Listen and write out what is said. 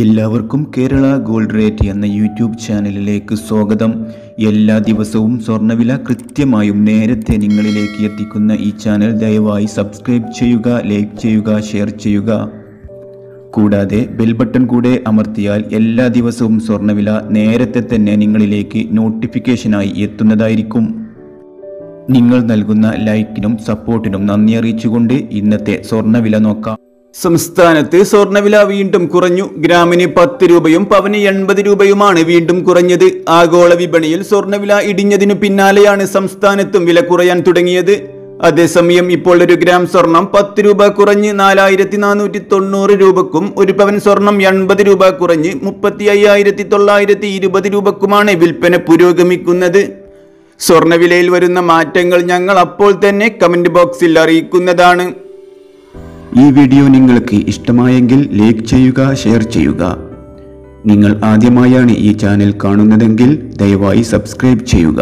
എല്ലാവർക്കും Kerala gold rate എന്ന YouTube ചാനലിലേക്ക് സ്വാഗതം. എല്ലാ ദിവസവും സ്വർണവില കൃത്യമായും നേരത്തെ നിങ്ങളിലേക്ക് എത്തിക്കുന്ന ഈ ചാനൽ ദയവായി സബ്സ്ക്രൈബ് ചെയ്യുക ലൈക്ക് ചെയ്യുക ഷെയർ ചെയ്യുക. കൂടാതെ ബെൽ ബട്ടൺ കൂടെ അമർത്തിയാൽ എല്ലാ ദിവസവും സ്വർണവില നേരത്തെ തന്നെ നിങ്ങളിലേക്ക് നോട്ടിഫിക്കേഷനായി എത്തുന്നതായിരിക്കും. നിങ്ങൾ നൽകുന്ന ലൈക്കിനും സപ്പോർട്ടിനും നന്ദി അറിയിച്ചുകൊണ്ട് ഇന്നത്തെ സ്വർണവില നോക്കാം. സംസ്ഥാനത്ത് സ്വർണവില വീണ്ടും കുറഞ്ഞു. ഗ്രാമിന് പത്ത് രൂപയും പവന് എൺപത് രൂപയുമാണ് വീണ്ടും കുറഞ്ഞത്. ആഗോള വിപണിയിൽ സ്വർണവില ഇടിഞ്ഞതിനു പിന്നാലെയാണ് സംസ്ഥാനത്തും വില കുറയാൻ തുടങ്ങിയത്. അതേസമയം ഇപ്പോൾ ഒരു ഗ്രാം സ്വർണം പത്ത് രൂപ കുറഞ്ഞ് നാലായിരത്തി നാനൂറ്റി തൊണ്ണൂറ് രൂപക്കും ഒരു പവൻ സ്വർണം എൺപത് രൂപ കുറഞ്ഞ് മുപ്പത്തി അയ്യായിരത്തി തൊള്ളായിരത്തി ഇരുപത് രൂപക്കുമാണ് വിൽപ്പന പുരോഗമിക്കുന്നത്. സ്വർണവിലയിൽ വരുന്ന മാറ്റങ്ങൾ ഞങ്ങൾ അപ്പോൾ തന്നെ കമന്റ് ബോക്സിൽ അറിയിക്കുന്നതാണ്. ഈ വീഡിയോ നിങ്ങൾക്ക് ഇഷ്ടമായെങ്കിൽ ലൈക്ക് ചെയ്യുക ഷെയർ ചെയ്യുക. നിങ്ങൾ ആദ്യമായാണ് ഈ ചാനൽ കാണുന്നതെങ്കിൽ ദയവായി സബ്സ്ക്രൈബ് ചെയ്യുക.